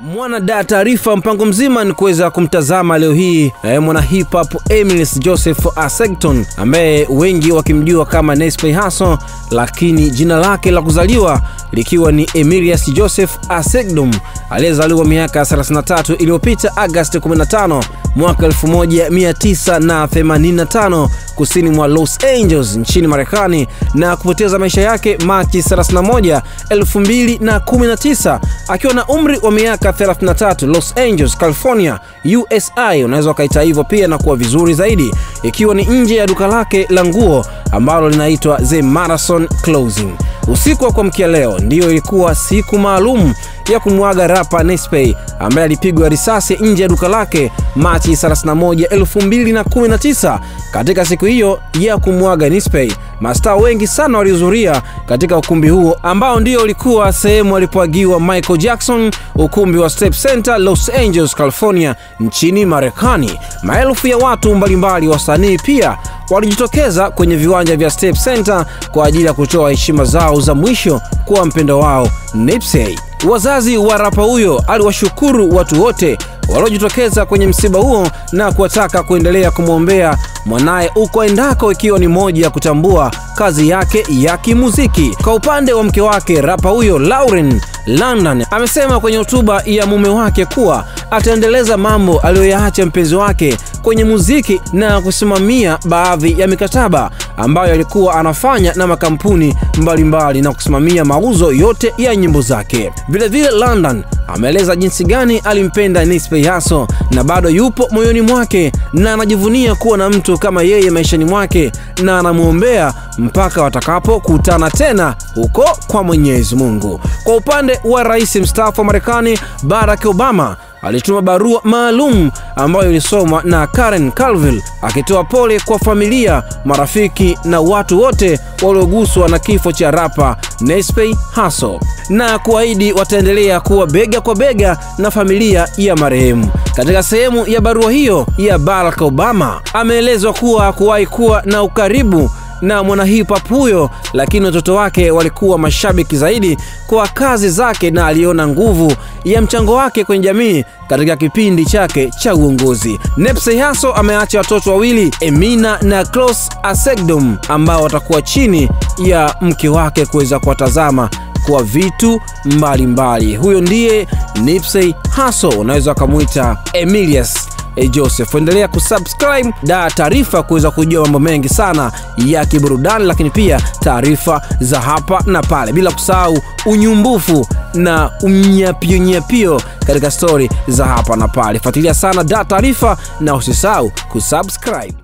Mwana da taarifa, mpango mzima ni kuweza kumtazama leo hii eh, mwana hip hop Emilis Joseph Asecton ambaye wengi wakimjua kama Nespay Hustle, lakini jina lake la kuzaliwa likiwa ni Emilius Joseph Asegdum aliyezaliwa miaka 33 iliyopita Agosti 15 mwaka 1985 kusini mwa Los Angeles nchini Marekani na kupoteza maisha yake Machi 31, 2019 akiwa na umri wa miaka 33, Los Angeles, California, USA. Unaweza ukaita hivyo pia na kuwa vizuri zaidi, ikiwa ni nje ya duka lake la nguo ambalo linaitwa The Marathon Clothing. Usiku wa kuamkia leo ndiyo ilikuwa siku maalum ya kumwaga rapa Nespay ambaye alipigwa risasi nje ya duka lake Machi 31, 2019. Katika siku hiyo ya kumwaga Nespay, mastaa wengi sana walihudhuria katika ukumbi huo ambao ndio ulikuwa sehemu alipoagiwa Michael Jackson, ukumbi wa Staples Center, Los Angeles, California, nchini Marekani. Maelfu ya watu mbalimbali, wasanii pia walijitokeza kwenye viwanja vya Staples Center kwa ajili ya kutoa heshima zao za mwisho kwa mpendo wao Nipsey. Wazazi wa rapa huyo aliwashukuru watu wote waliojitokeza kwenye msiba huo na kuwataka kuendelea kumwombea mwanaye uko endako, ikiwa ni moja ya kutambua kazi yake ya kimuziki. Kwa upande wa mke wake, rapa huyo Lauren London amesema kwenye hotuba ya mume wake kuwa ataendeleza mambo aliyoyaacha mpenzi wake kwenye muziki na kusimamia baadhi ya mikataba ambayo alikuwa anafanya na makampuni mbalimbali mbali na kusimamia mauzo yote ya nyimbo zake. Vilevile London ameeleza jinsi gani alimpenda Nispe Yaso na bado yupo moyoni mwake na anajivunia kuwa na mtu kama yeye maishani mwake na anamwombea mpaka watakapokutana tena huko kwa Mwenyezi Mungu. Kwa upande wa rais mstaafu wa Marekani Barack Obama alituma barua maalum ambayo ilisomwa na Karen Calville akitoa pole kwa familia, marafiki na watu wote walioguswa na kifo cha rapa Nipsey Hussle na kuahidi wataendelea kuwa bega kwa bega na familia ya marehemu. Katika sehemu ya barua hiyo ya Barack Obama ameelezwa kuwa hakuwahi kuwa na ukaribu na mwana hip hop huyo, lakini watoto wake walikuwa mashabiki zaidi kwa kazi zake na aliona nguvu ya mchango wake kwenye jamii katika kipindi chake cha uongozi. Nipsey Hussle ameacha watoto wawili, Emina na Close Asegdom ambao watakuwa chini ya mke wake kuweza kuwatazama kwa vitu mbalimbali mbali. Huyo ndiye Nipsey Hussle, unaweza ukamwita Emilius Joseph. Endelea kusubscribe da taarifa kuweza kujua mambo mengi sana ya kiburudani, lakini pia taarifa za hapa na pale, bila kusahau unyumbufu na unyapionyapio katika stori za hapa na pale. Fuatilia sana da taarifa na usisahau kusubscribe.